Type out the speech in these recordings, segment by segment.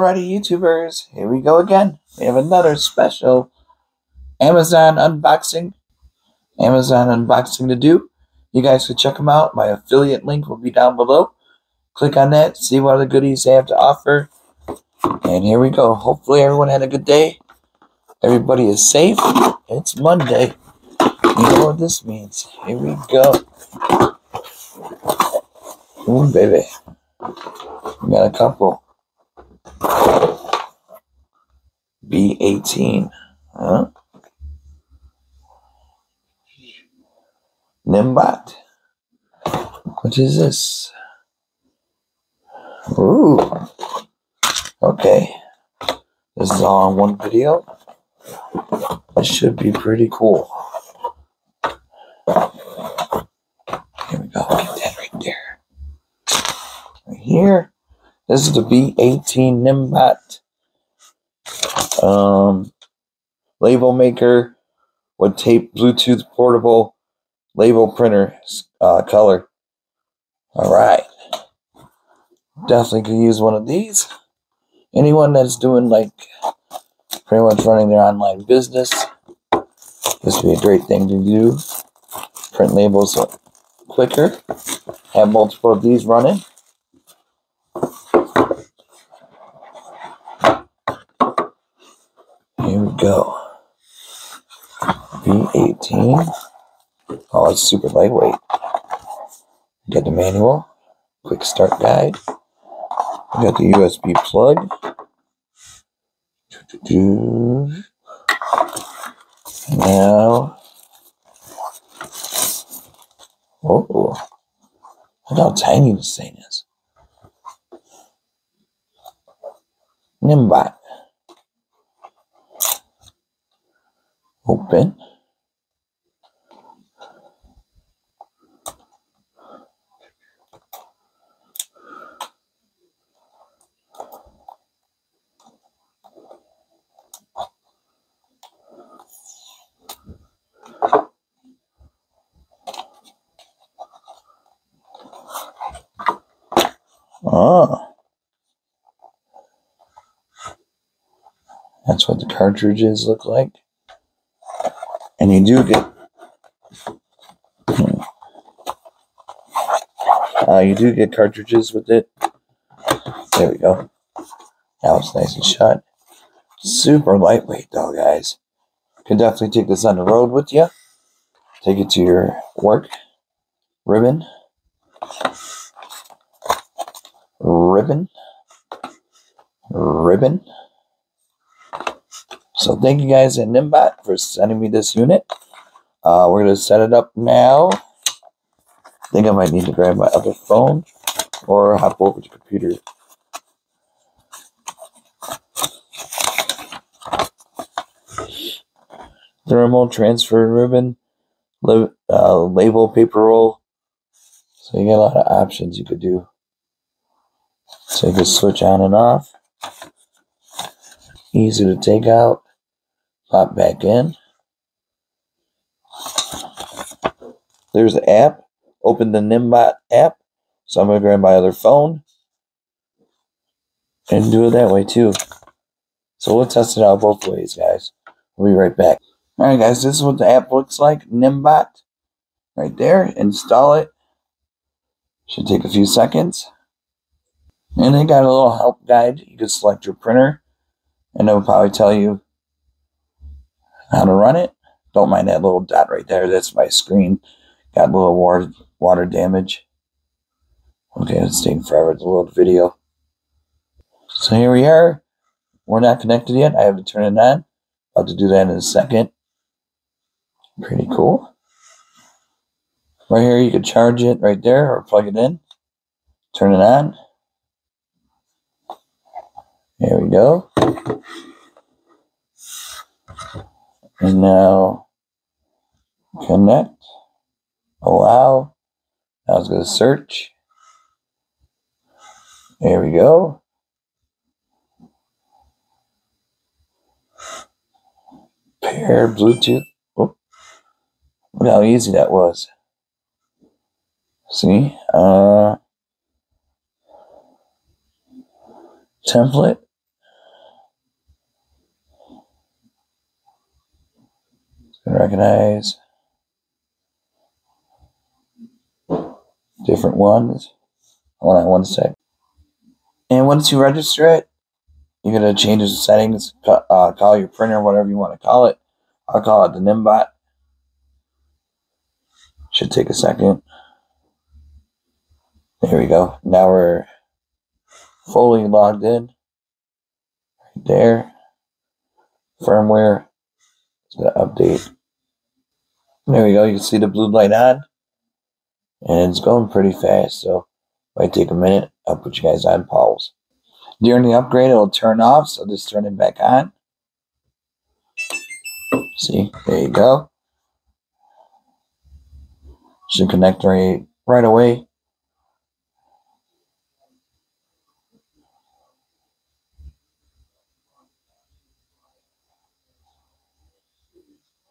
Alrighty, YouTubers, here we go again. We have another special Amazon unboxing. Amazon unboxing to do. You guys can check them out. My affiliate link will be down below. Click on that, see what other goodies they have to offer. And here we go. Hopefully, everyone had a good day. Everybody is safe. It's Monday. You know what this means. Here we go. Ooh, baby. We got a couple. B18. Huh? Niimbot. What is this? Ooh. Okay. This is all in one video. That should be pretty cool. Here we go. Get that right there. Right here. This is the B18 Niimbot um, label maker with tape Bluetooth portable label printer uh, color. All right. Definitely could use one of these. Anyone that's doing like pretty much running their online business, this would be a great thing to do. Print labels quicker. Have multiple of these running. Here we go. B18. Oh, it's super lightweight. Got the manual, quick start guide. Got the USB plug. Now, oh, look how tiny this thing is. Niimbot. Open. Oh. That's what the cartridges look like. And you do get uh, you do get cartridges with it. There we go. Now it's nice and shut. Super lightweight though, guys. Can definitely take this on the road with you. Take it to your work. Ribbon. Ribbon. Ribbon. So thank you guys at Niimbot for sending me this unit. Uh, we're going to set it up now. I think I might need to grab my other phone or hop over to computer. Thermal transfer ribbon, uh, label paper roll. So you get a lot of options you could do. So you can switch on and off. Easy to take out. Pop back in. There's the app. Open the Niimbot app. So I'm going to grab my other phone and do it that way too. So we'll test it out both ways, guys. We'll be right back. All right, guys, this is what the app looks like. Niimbot. Right there. Install it. Should take a few seconds. And they got a little help guide. You can select your printer, and it'll probably tell you how to run it. Don't mind that little dot right there. That's my screen. Got a little water, water damage. Okay, it's taking forever to load the video. So here we are. We're not connected yet. I have to turn it on. About to do that in a second. Pretty cool. Right here, you can charge it right there or plug it in. Turn it on. There we go. And now connect, allow. Now it's going to search. There we go. Pair Bluetooth. Oh, look how easy that was. See? Uh, template. Recognize different ones. Hold on one sec. And once you register it, you're going to change the settings, uh, call your printer, whatever you want to call it. I'll call it the Niimbot. Should take a second. There we go. Now we're fully logged in. Right there. Firmware. It's going to update. There we go. You can see the blue light on. And it's going pretty fast, so might take a minute. I'll put you guys on pause. During the upgrade, it'll turn off, so just turn it back on. See, there you go. Should connect right, right away.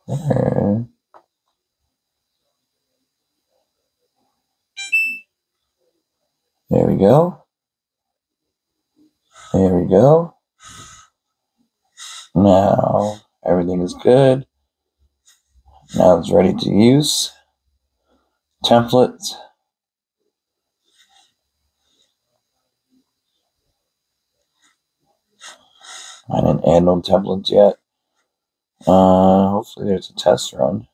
There. There go. There we go. Now everything is good. Now it's ready to use. Templates. I didn't add no templates yet. Uh, hopefully there's a test run.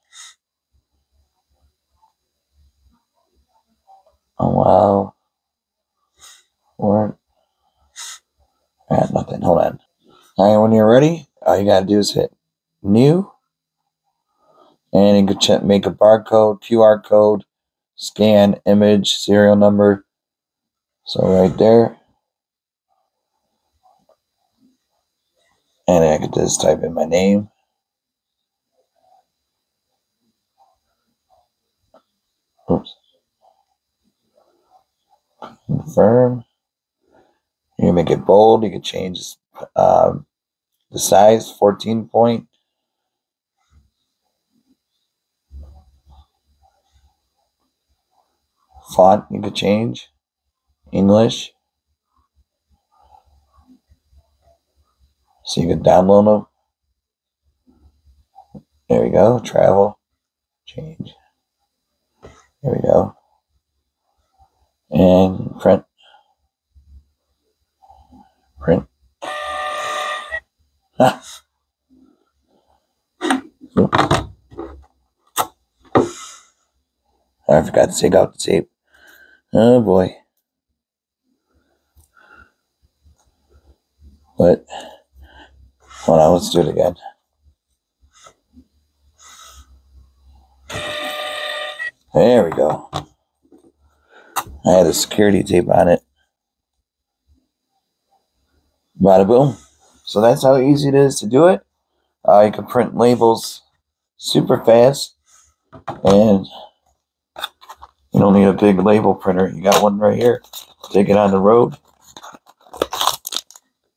Oh wow. Or ah, nothing. Hold on. All right, when you're ready, all you gotta do is hit new, and you can check, make a barcode, QR code, scan, image, serial number. So right there, and I could just type in my name. Oops. Confirm. You can make it bold. You can change um, the size, 14 point. Font you could change. English. So you can download them. There we go. Travel. Change. There we go. And. Print. Ah. Ah. I forgot to take out the tape. Oh boy. But, hold on, let's do it again. There we go. I had a security tape on it. Bada boom. So that's how easy it is to do it. Uh, you can print labels super fast. And you don't need a big label printer. You got one right here. Take it on the road.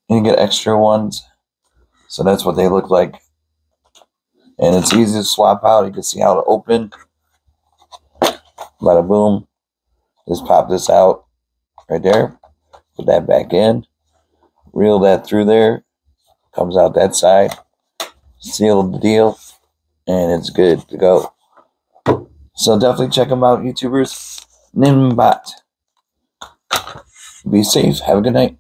You get extra ones. So that's what they look like. And it's easy to swap out. You can see how to open. Bada boom. Just pop this out right there. Put that back in. Reel that through there. Comes out that side. Seal the deal. And it's good to go. So definitely check them out, YouTubers. Niimbot. Be safe. Have a good night.